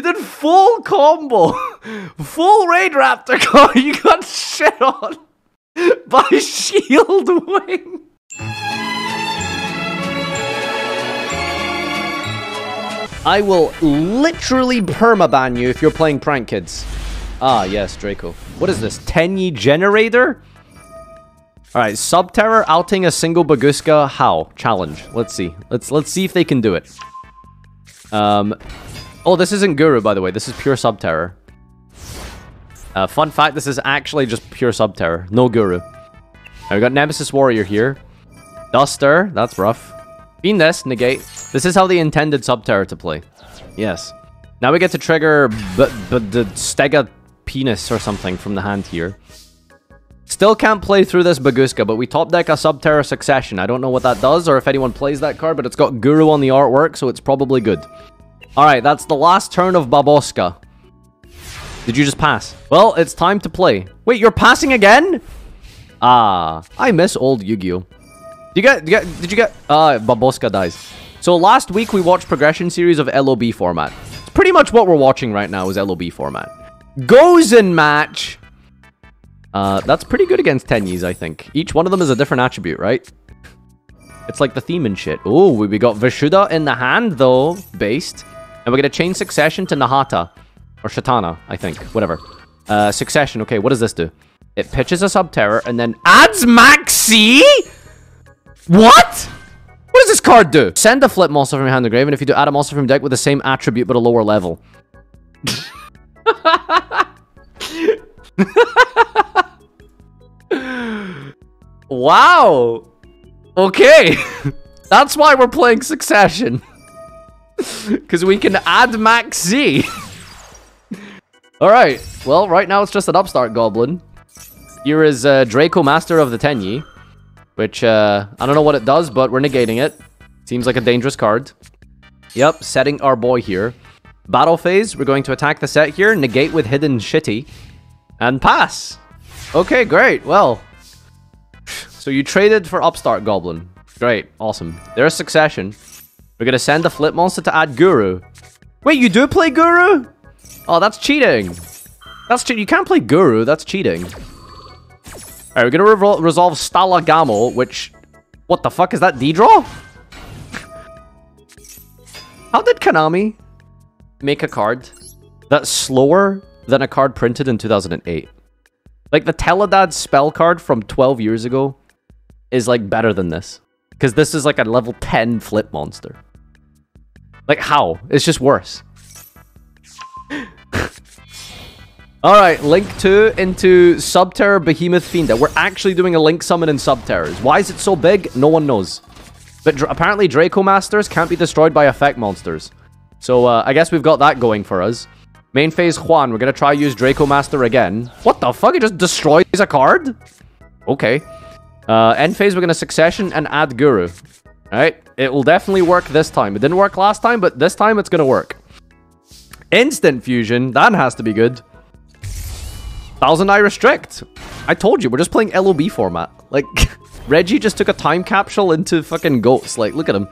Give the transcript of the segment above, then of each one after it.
You did full combo. Full Raid Raptor car. You got shit on by Shield Wing. I will literally permaban you if you're playing Prank Kids. Ah, yes, Draco. What is this? Tenyi Generator? Alright, Subterror outing a single Bagooska. How? Challenge. Let's see. Let's let's see if they can do it. Um Oh, this isn't Guru, by the way. This is pure Subterror. Uh, fun fact, this is actually just pure Subterror. No Guru. Right, we got Nemesis Warrior here. Duster. That's rough. Fiendess, negate. This is how they intended Subterror to play. Yes. Now we get to trigger but the Stega Penis or something from the hand here. Still can't play through this Bagooska, but we top deck a Subterror Succession. I don't know what that does or if anyone plays that card, but it's got Guru on the artwork, so it's probably good. Alright, that's the last turn of Bagooska. Did you just pass? Well, it's time to play. Wait, you're passing again? Ah, I miss old Yu-Gi-Oh! You get, did you get, did you get, uh, Bagooska dies. So last week we watched progression series of LOB format. It's pretty much what we're watching right now is LOB format. Gozen match! Uh, that's pretty good against Tenyis, I think. Each one of them is a different attribute, right? It's like the theme and shit. Oh, we got Vishuddha in the hand, though, based. And we're going to change Succession to Nahata. Or Shatana, I think. Whatever. Uh, Succession. Okay, what does this do? It pitches a Subterror and then adds Maxi? What? What does this card do? Send a flip monster from your hand to grave, and if you do, add a monster from your deck with the same attribute but a lower level. wow. Okay. That's why we're playing Succession. Because we can add Max Z. Alright, well, right now it's just an upstart goblin. Here is uh, Draco Master of the Tenyi. Which, uh, I don't know what it does, but we're negating it. Seems like a dangerous card. Yep, setting our boy here. Battle phase, we're going to attack the set here, negate with hidden shitty, and pass. Okay, great, well. So you traded for upstart goblin. Great, awesome. There's succession. We're going to send the flip monster to add Guru. Wait, you do play Guru? Oh, that's cheating. That's cheating. You can't play Guru. That's cheating. Alright, we're going to re resolve Stalagmo, which... What the fuck? Is that D-draw? How did Konami make a card that's slower than a card printed in 2008? Like, the Teledad spell card from 12 years ago is, like, better than this. Because this is, like, a level 10 flip monster. Like, how? It's just worse. Alright, Link 2 into Subterror Behemoth Fiend. We're actually doing a Link summon in Subterrors. Why is it so big? No one knows. But dr apparently Draco Masters can't be destroyed by effect monsters. So uh, I guess we've got that going for us. Main phase Juan, we're going to try use Draco Master again. What the fuck? It just destroys a card? Okay. Uh, end phase, we're going to Succession and add Guru. Alright, it will definitely work this time. It didn't work last time, but this time it's gonna work. Instant Fusion, that has to be good. Thousand Eye Restrict. I told you, we're just playing LOB format. Like, Reggie just took a time capsule into fucking goats. Like, look at him.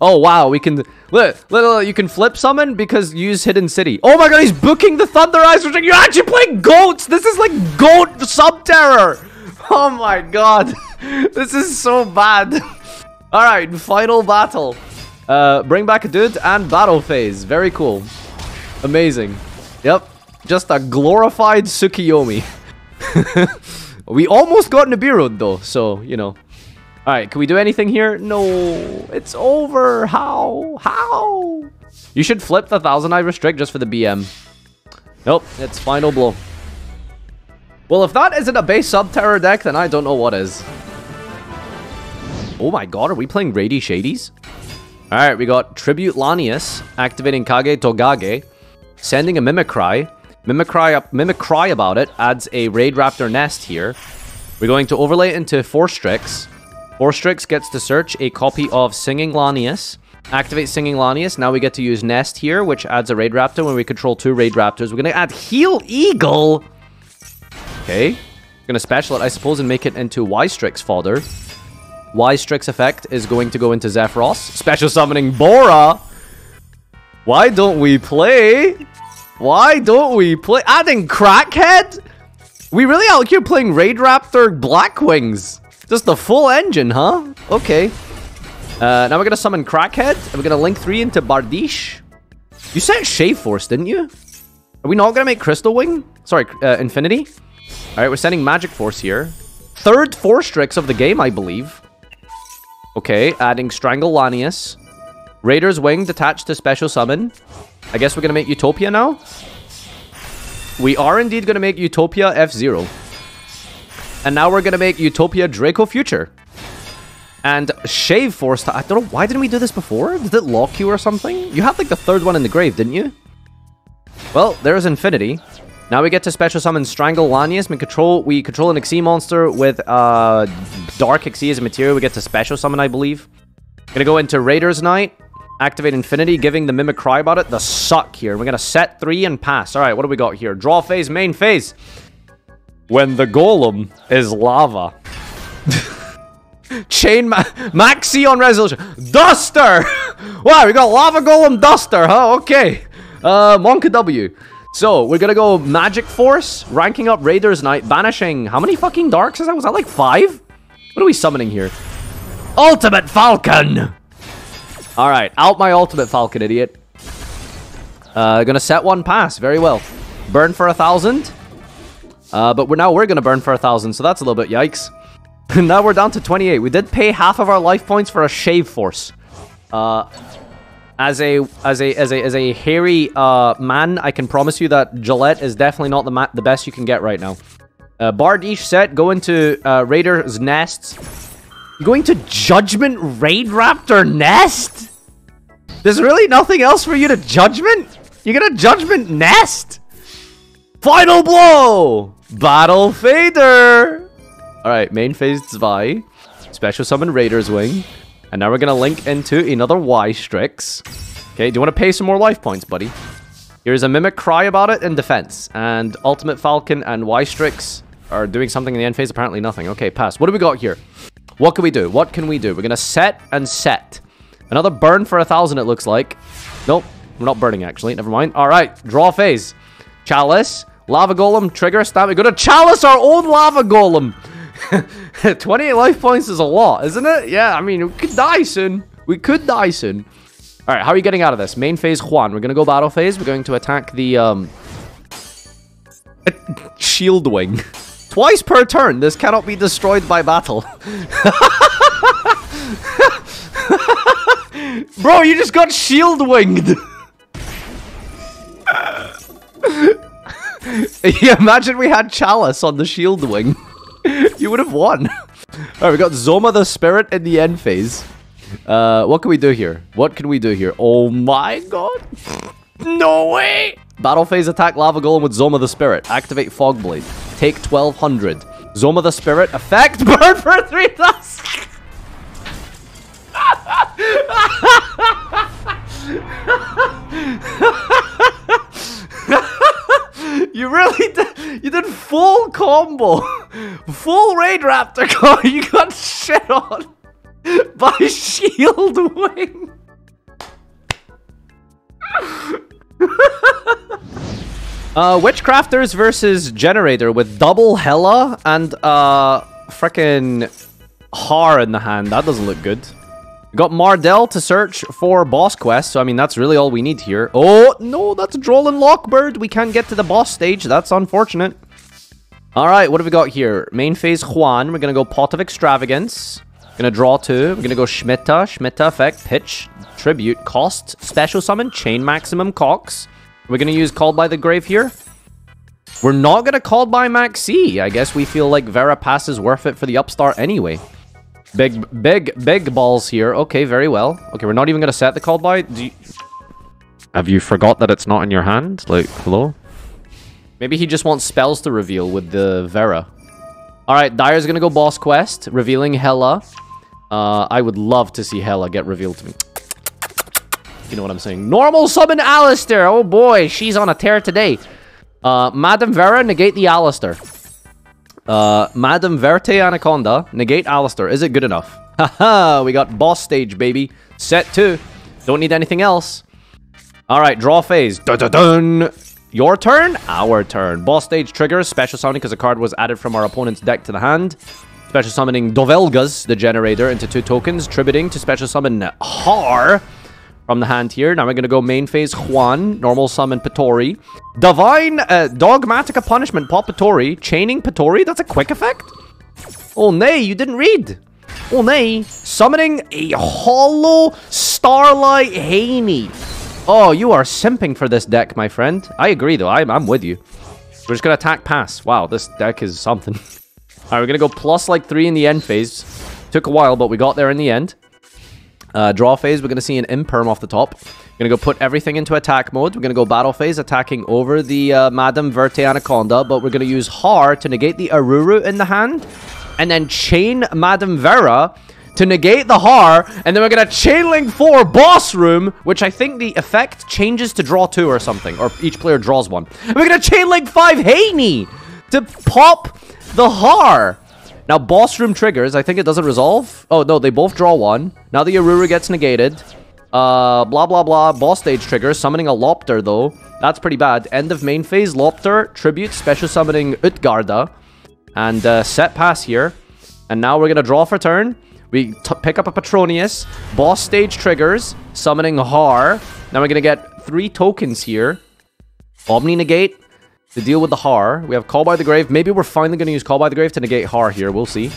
Oh, wow, we can... Look, look, you can flip summon because use Hidden City. Oh my god, he's booking the Thunder Eyes Restrict. You're actually playing goats! This is like goat sub-terror. Oh my god. this is so bad. Alright, final battle. Uh, bring back a dude and battle phase. Very cool. Amazing. Yep. Just a glorified Tsukiyomi. we almost got Nibiru though, so, you know. Alright, can we do anything here? No. It's over. How? How? You should flip the Thousand Eye Restrict just for the BM. Nope, it's final blow. Well, if that isn't a base sub-terror deck, then I don't know what is. Oh my god, are we playing Rady Shadies? Alright, we got Tribute Lanius, activating Kage Togage, sending a Mimicry. Mimicry, up, Mimicry about it adds a Raid Raptor nest here. We're going to overlay into Force Strix. Forstrix gets to search a copy of Singing Lanius. Activate Singing Lanius. Now we get to use Nest here, which adds a Raid Raptor when we control two Raid Raptors. We're going to add Heal Eagle. Okay. Going to special it, I suppose, and make it into Wise Strix fodder. Strix effect is going to go into Zephyros. Special summoning Bora. Why don't we play? Why don't we play? Adding Crackhead? We really out here playing Raid Raptor Blackwings. Just the full engine, huh? Okay. Uh, now we're gonna summon Crackhead, and we're gonna link 3 into Bardiche. You said Shave Force, didn't you? Are we not gonna make Crystal Wing? Sorry, uh, Infinity? Alright, we're sending Magic Force here. Third Force Strix of the game, I believe. Okay, adding Strangle Lanius. Raider's Wing detached to Special Summon. I guess we're gonna make Utopia now? We are indeed gonna make Utopia F-Zero. And now we're gonna make Utopia Draco Future. And Shave Force... I don't know, why didn't we do this before? Did it lock you or something? You had like the third one in the grave, didn't you? Well, there's Infinity. Now we get to special summon Strangle Lanius. We control, we control an Xyz monster with uh, Dark Xyz as a material. We get to special summon, I believe. Gonna go into Raider's Knight. Activate Infinity, giving the Mimic Cry about it. The suck here. We're gonna set three and pass. Alright, what do we got here? Draw phase, main phase. When the Golem is lava. Chain ma Maxi on resolution. Duster! wow, we got Lava Golem Duster, huh? Okay. Uh, Monka W. So, we're gonna go Magic Force, ranking up Raider's Knight, banishing... How many fucking darks is that? Was that like five? What are we summoning here? Ultimate Falcon! Alright, out my Ultimate Falcon, idiot. Uh, gonna set one pass. Very well. Burn for a thousand. Uh, but we're now we're gonna burn for a thousand, so that's a little bit yikes. now we're down to 28. We did pay half of our life points for a shave force. Uh, as a as a as a as a hairy uh, man, I can promise you that Gillette is definitely not the the best you can get right now. Uh, Bardiche set, go into uh, Raider's Nest. Going to Judgment Raid Raptor Nest? There's really nothing else for you to Judgment? You get a Judgment Nest? Final Blow! Battle Fader! Alright, main phase Zwei. Special summon Raider's Wing. And now we're to link into another Wise Strix. Okay, do you want to pay some more life points, buddy? Here's a Mimic Cry about it in defense. And Ultimate Falcon and Wise Strix are doing something in the end phase. Apparently nothing. Okay, pass. What do we got here? What can we do? What can we do? We're going to set and set. Another burn for a thousand, it looks like. Nope, we're not burning, actually. Never mind. All right, draw phase. Chalice, Lava Golem, Trigger, Stab. We go to Chalice, our own Lava Golem. 28 life points is a lot, isn't it? Yeah, I mean, we could die soon. We could die soon. All right, how are you getting out of this? Main phase, Juan. We're going to go battle phase. We're going to attack the um, shield wing. Twice per turn. This cannot be destroyed by battle. Bro, you just got shield winged. imagine we had Chalice on the shield wing. you would have won. Alright, we got Zoma the Spirit in the end phase. Uh, what can we do here? What can we do here? Oh my god. No way! Battle phase attack Lava Golem with Zoma the Spirit. Activate Fog Blade. Take 1200. Zoma the Spirit. Effect Burn for 3000. you really did. You did full combo. Full Raid Raptor combo. You got shit on by Shield Wing. Uh, Witchcrafters versus Generator with double Hela and uh, freaking Harr in the hand. That doesn't look good. Got Mardel to search for boss quest, so I mean, that's really all we need here. Oh, no, that's a Droll and Lockbird. We can't get to the boss stage. That's unfortunate. All right, what have we got here? Main phase Juan. We're going to go Pot of Extravagance. To draw two. We're to go Schmietta, Schmietta effect, Pitch, Tribute, Cost, Special Summon, Chain Maximum, Cox. We're going to use Called by the Grave here. We're not going to Called by Maxi. I guess we feel like Vera Pass is worth it for the upstart anyway. Big, big, big balls here. Okay, very well. Okay, we're not even going to set the called by. You... Have you forgot that it's not in your hand? Like, hello? Maybe he just wants spells to reveal with the Vera. Alright, Dyer's to go boss quest, revealing Hela. Uh, I would love to see Hela get revealed to me. You know what I'm saying? Normal summon Aleister. Oh boy, she's on a tear today. Uh, Madam Vera, negate the Aleister. Uh, Madam Verte Anaconda, negate Aleister. Is it good enough? Haha, we got boss stage, baby. Set 2. Don't need anything else. All right, draw phase. Dun, dun, dun. Your turn, our turn. Boss stage triggers, special summoning because a card was added from our opponent's deck to the hand. Special summoning Dovelgus, the generator, into two tokens, tributing to special summon Harr from the hand here. Now we're going to go main phase Juan, normal summon Potterie. Divine uh, Dogmatika Punishment, pop Potterie. Chaining Potterie, that's a quick effect? Oh, nay, you didn't read. Oh, nay. Summoning a Hollow Starlight Haine. Oh, you are simping for this deck, my friend. I agree, though. I'm, I'm with you. We're just going to attack pass. Wow, this deck is something. All right, we're going to go plus like three in the end phase. Took a while, but we got there in the end. Uh, draw phase, we're going to see an imperm off the top. We're going to go put everything into attack mode. We're going to go battle phase, attacking over the uh, Madame Verte Anaconda, but we're going to use Harr to negate the Aruru in the hand, and then chain Madame Vera to negate the Harr, and then we're going to chain link 4 Boss Room, which I think the effect changes to draw 2 or something, or each player draws one. And we're going to chain link 5 Haine to pop the Harr. Now, Boss Room triggers, I think it doesn't resolve. Oh, no, they both draw one. Now the Aruru gets negated. Uh, blah, blah, blah. Boss stage triggers, summoning a Loptr, though. That's pretty bad. End of main phase, Loptr, Tribute, special summoning Utgarda. And uh, set pass here. And now we're going to draw for turn. We pick up a Petronius. Boss stage triggers. Summoning Harr. Now we're going to get three tokens here. Omni Negate. To deal with the Harr. We have Call by the Grave. Maybe we're finally going to use Call by the Grave to negate Harr here. We'll see.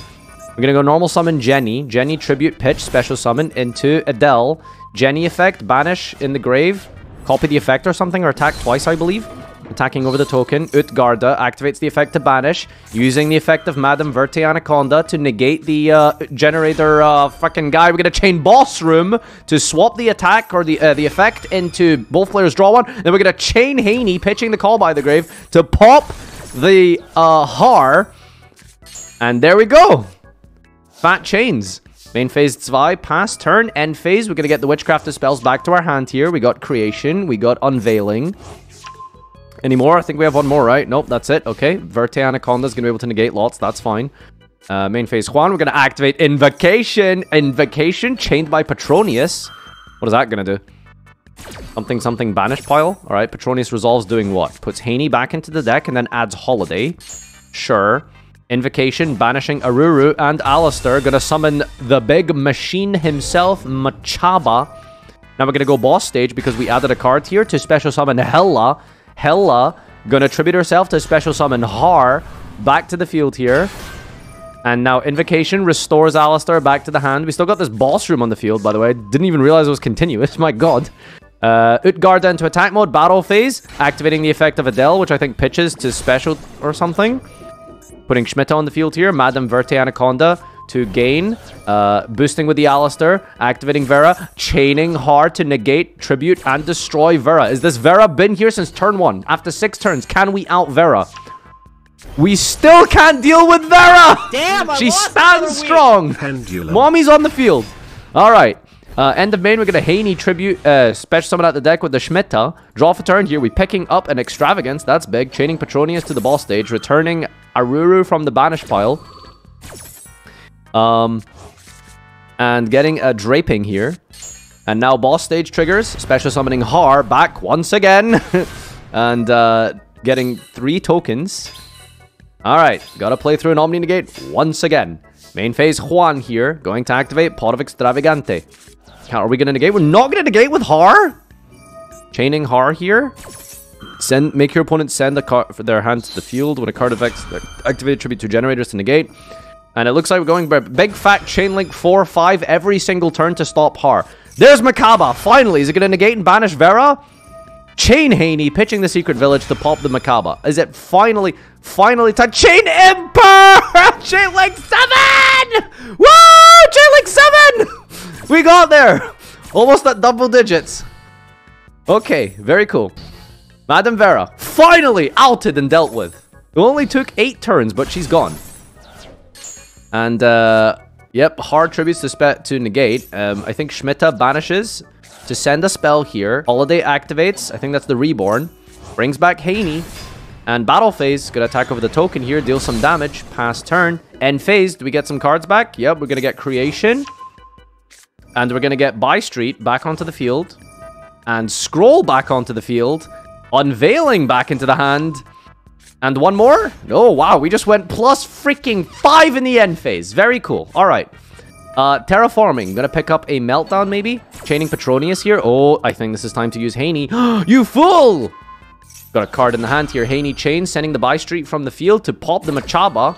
We're going to go normal summon Genni. Genni Tribute Pitch. Special summon into Adele. Genni effect. Banish in the grave. Copy the effect or something. Or attack twice, I believe. Attacking over the token, Utgarda activates the effect to banish, using the effect of Madame Verte Anaconda to negate the uh, generator uh, fucking guy. We're gonna chain Boss Room to swap the attack or the uh, the effect into both players draw one. Then we're gonna chain Haine, pitching the Call by the Grave to pop the uh, Harr. And there we go. Fat chains. Main phase Zwei, pass, turn, end phase. We're going to get the Witchcraft of spells back to our hand here. We got Creation, we got Unveiling. Any more? I think we have one more, right? Nope, that's it. Okay. Verte Anaconda is going to be able to negate lots. That's fine. Uh, main phase Juan, we're going to activate Invocation. Invocation chained by Petronius. What is that going to do? Something, something, banish pile. All right, Petronius resolves doing what? Puts Haine back into the deck and then adds Holiday. Sure. Invocation, banishing Aruru and Aleister. Gonna summon the big machine himself, Mechaba. Now we're gonna go boss stage because we added a card here to special summon Hela. Hela gonna tribute herself to special summon Harr back to the field here. And now Invocation restores Aleister back to the hand. We still got this boss room on the field, by the way. Didn't even realize it was continuous. My god. Uh, Utgarda into attack mode, battle phase, activating the effect of Adele, which I think pitches to special or something. Putting Schmidt on the field here, Madame Verte Anaconda to gain, uh, boosting with the Aleister, activating Vera, chaining Harr to negate, tribute, and destroy Vera. Is this Vera been here since turn one? After six turns, can we out Vera? We still can't deal with Vera! Damn, I She stands strong! Pendulum. Mommy's on the field. All right. Uh, end of main, we're going to Haine tribute, uh, special summon out the deck with the Schmietta. Draw for turn here. we picking up an Extravagance. That's big. Chaining Petronius to the boss stage. Returning Aruru from the banish pile. Um, and getting a Draping here. And now boss stage triggers. Special summoning Harr back once again. and uh, getting three tokens. All right. Got to play through an Omni Negate once again. Main phase Juan here. Going to activate Pot of Extravagance. How are we to negate? We're not to negate with Harr. Chaining Harr here. Send, make your opponent send a card for their hand to the field when a card affects activated tribute to generators to negate. And it looks like we're going big fat chain link 4 5 every single turn to stop Harr. There's Mechaba. Finally, is it going to negate and banish Vera? Chain Haine pitching the secret village to pop the Mechaba. Is it finally, finally time? Chain Emperor! chain link 7! Woo! Chain link 7! we got there! Almost at double digits. Okay, very cool. Madame Vera, finally outed and dealt with. It only took eight turns, but she's gone. And, uh, yep, Harr tributes to, spe to negate. Um, I think Schmietta banishes to send a spell here. Holiday activates. I think that's the Reborn. Brings back Haine. And battle phase, gonna attack over the token here, deal some damage, pass turn. End phase, do we get some cards back? Yep, we're gonna get Creation. And we're gonna get Bystreet back onto the field. and scroll back onto the field. Unveiling back into the hand. And one more? Oh, wow. We just went plus freaking five in the end phase. Very cool. All right. Uh, terraforming. Gonna pick up a meltdown, maybe? Chaining Petronius here. Oh, I think this is time to use Haine. you fool! Got a card in the hand here. Haine Chain, sending the Bystreet from the field to pop the Mechaba.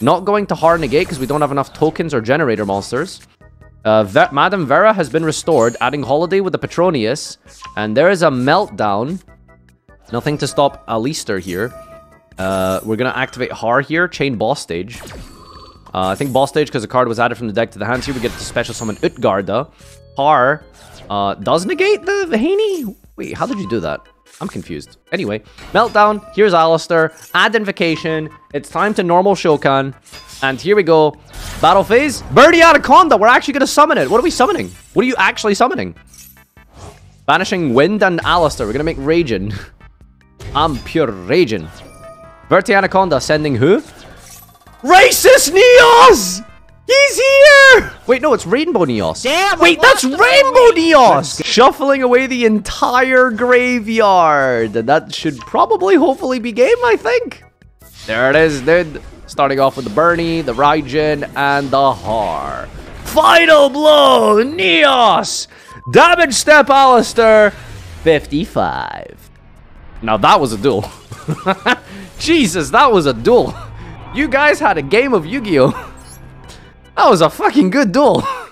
Not going to hard negate because we don't have enough tokens or generator monsters. Uh, Vera has been restored, adding Holiday with the Petronius. And there is a Meltdown. Nothing to stop Aleister here. Uh, we're going to activate Harr here, chain boss stage. Uh, I think boss stage because the card was added from the deck to the hands here. We get to special summon Utgarda. Harr uh, does negate the, the Haine? Wait, how did you do that? I'm confused. Anyway, Meltdown. Here's Aleister. Add Invocation. It's time to normal Shokan. And here we go. Battle phase. Birdie Anaconda. We're actually going to summon it. What are we summoning? What are you actually summoning? Banishing Wind and Aleister. We're going to make Raging. I'm pure Raging. Bertie Anaconda sending who? Racist Neos! He's here! Wait, no, it's Rainbow Neos. Damn! Wait, that's Rainbow Neos! Shuffling away the entire graveyard. That should probably, hopefully, be game, I think. There it is, dude. Starting off with the Bernie, the Raijin, and the Harr. Final blow, Neos! Damage step, Aleister. 55. Now that was a duel. Jesus, that was a duel. You guys had a game of Yu-Gi-Oh! That was a fucking good duel.